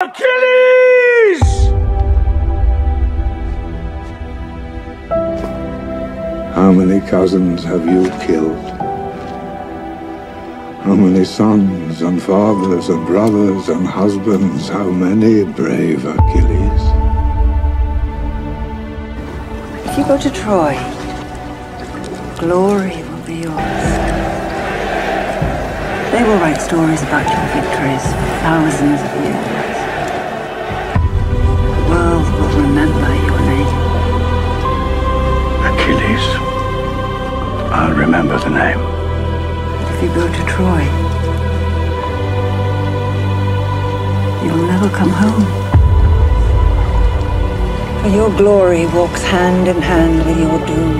Achilles! How many cousins have you killed? How many sons and fathers and brothers and husbands? How many, brave Achilles? If you go to Troy, glory will be yours. They will write stories about your victories for thousands of years. I'll remember the name. But if you go to Troy, you'll never come home. For your glory walks hand in hand with your doom.